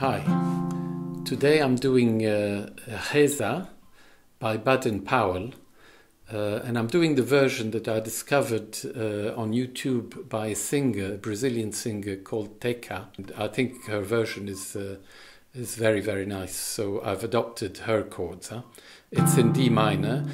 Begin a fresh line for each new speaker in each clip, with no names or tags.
Hi. Today I'm doing uh, Reza by Baden Powell, uh, and I'm doing the version that I discovered uh, on YouTube by a singer, a Brazilian singer called Teka. I think her version is uh, is very very nice, so I've adopted her chords. Huh? It's in D minor.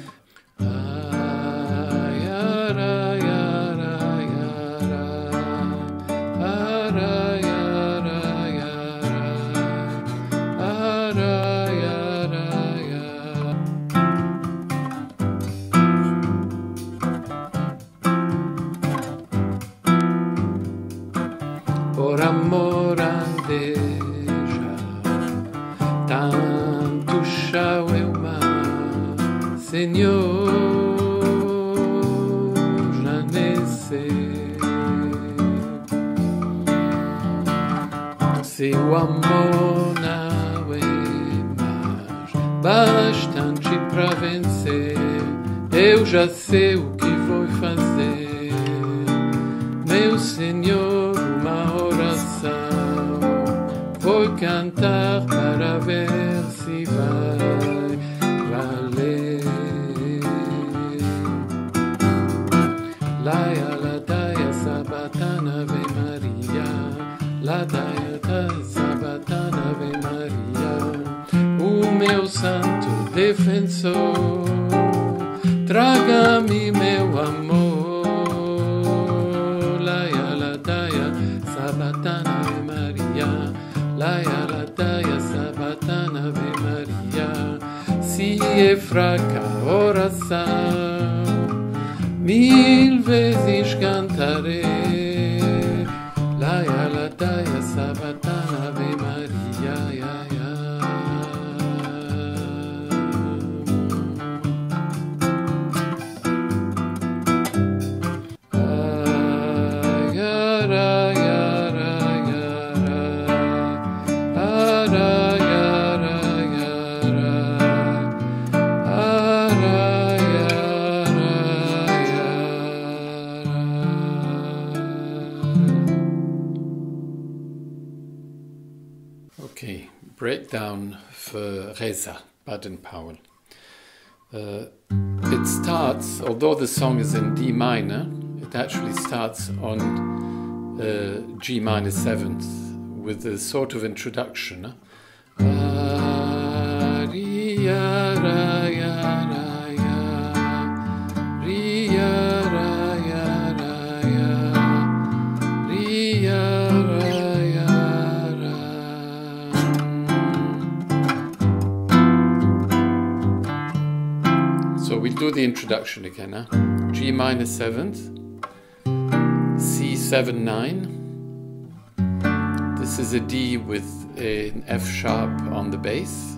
Senhor já nesse. Seu amor não é mais Bastante pra vencer Eu já sei o que vou fazer. Meu Senhor, uma oração. Vou cantar para ver se vai valer Laia, ladaia, sabatana, Ave Maria. Ladaia, da, sabatana, Ave Maria. O meu santo defensor Traga-me meu amor. Laia, ladaia, sabatana, Ave Maria. Laia, ladaia, sabatana, Ave Maria. Se é fraca a oração Mil vezes cantarei for Reza, Baden Powell. Uh, it starts, although the song is in D minor, it actually starts on uh, G minor seventh with a sort of introduction. Ah, the introduction again. Huh? G minor seventh, C seven nine. This is a D with an F sharp on the bass.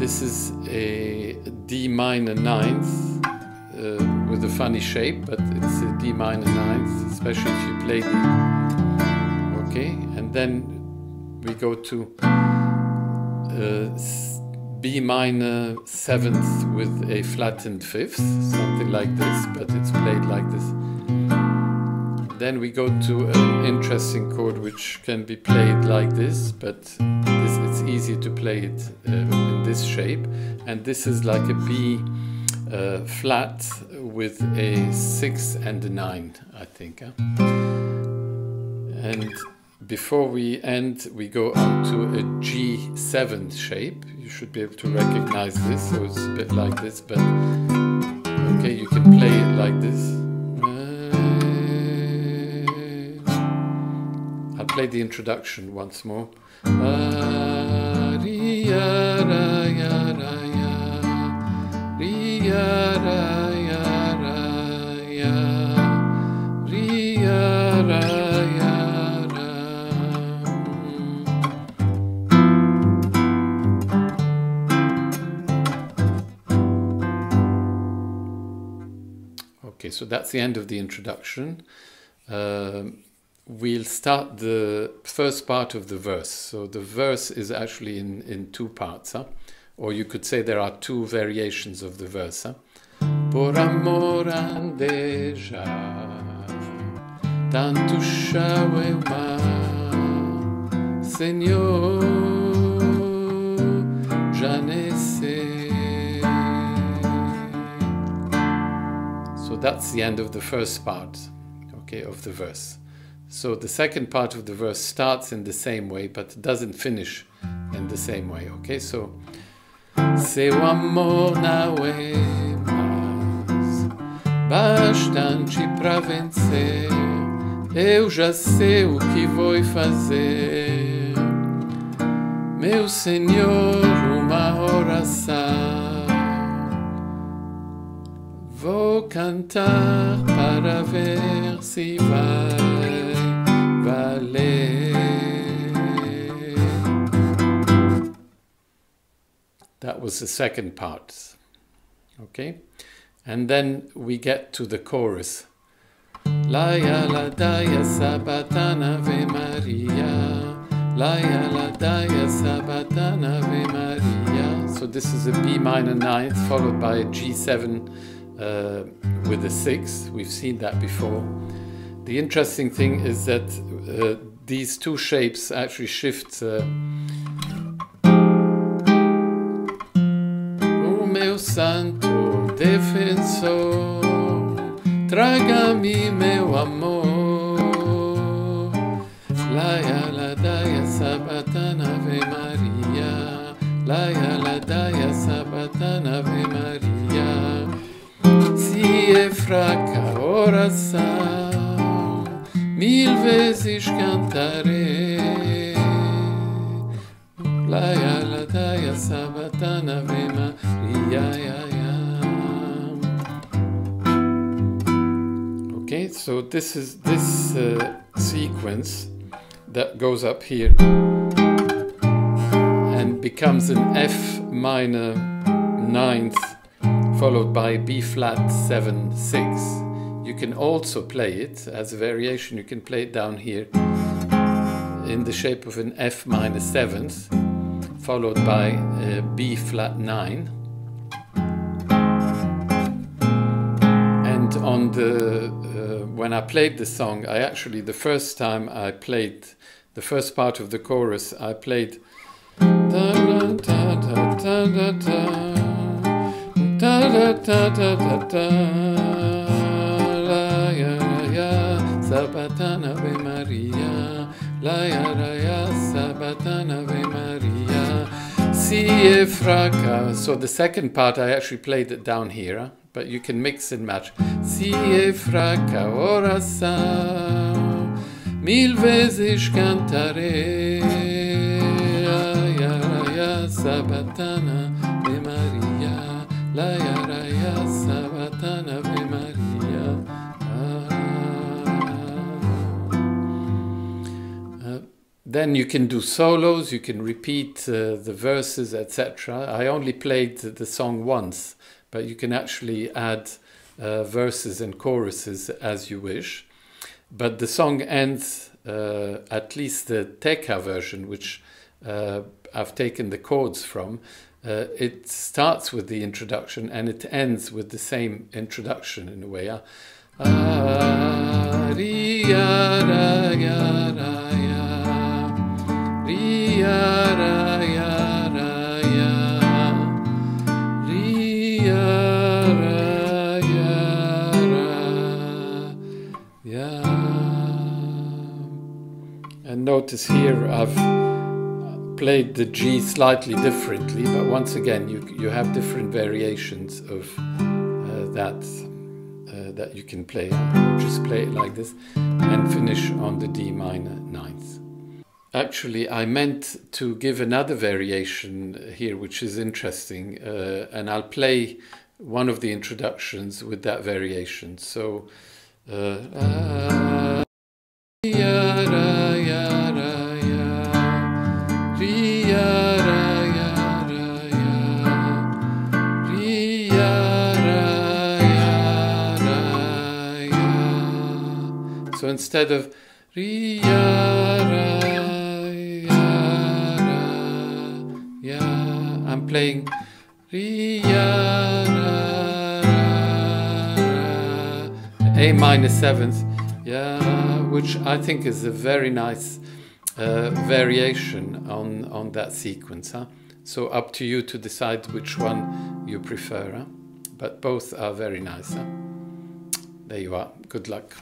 This is a D minor ninth uh, with a funny shape, but it's a D minor ninth, especially if you play the. Okay, and then we go to uh, B minor seventh with a flattened fifth, something like this, but it's played like this. Then we go to an interesting chord which can be played like this, but this, it's easy to play it uh, in this shape. And this is like a B uh, flat with a six and a nine, I think. huh? And before we end, we go on to a G7 shape. You should be able to recognize this, so it's a bit like this, but okay, you can play it like this. Uh, I'll play the introduction once more. Uh, ya, so that's the end of the introduction. Um, we'll start the first part of the verse. So the verse is actually in, in two parts, huh? or you could say there are two variations of the verse. Huh? Por amor andeja, tanto chão e o that's the end of the first part, okay, of the verse. So the second part of the verse starts in the same way, but doesn't finish in the same way, okay? So, seu amor não é mais bastante para vencer. Eu já sei o que vou fazer, meu Senhor, uma oração. Cantar para ver se vai valer. That was the second part. Okay? And then we get to the chorus. La sabatana ve Maria. La sabatana ve Maria. So this is a B minor ninth followed by a G7 uh, with the six. We've seen that before. The interesting thing is that uh, these two shapes actually shift. Uh, o meu santo defensor, traga-me meu amor. Laia sabatana Maria, laia sabatana Maria. Fraca oração, mil vezes cantarei. Laia la daia sabatana ya. Okay, so this is this uh, sequence that goes up here and becomes an F minor ninth followed by B flat 7 6. You can also play it as a variation, you can play it down here in the shape of an F minor 7th followed by uh, B flat 9. And on the uh, when I played the song, I actually the first time I played the first part of the chorus, I played da da da da da da da da da la ya ya sabatana ve maria la ya ya sabatana ve maria si e fraca so the second part i actually played it down here but you can mix and match si e fraca ora sa mil vezes cantarei ya ya sabatana ah. Uh, then you can do solos, you can repeat uh, the verses, etc. I only played the song once, but you can actually add uh, verses and choruses as you wish. But the song ends, uh, at least the Teka version, which uh, I've taken the chords from, uh, it starts with the introduction and it ends with the same introduction in a way. Uh, and notice here I've played the G slightly differently, but once again you you have different variations of uh, that uh, that you can play. Just play it like this and finish on the D minor ninth. Actually, I meant to give another variation here, which is interesting, uh, and I'll play one of the introductions with that variation. So. Instead of I'm playing A minor seventh, yeah, which I think is a very nice uh, variation on, on that sequence. Huh? So up to you to decide which one you prefer. Huh? But both are very nice. Huh? There you are. Good luck.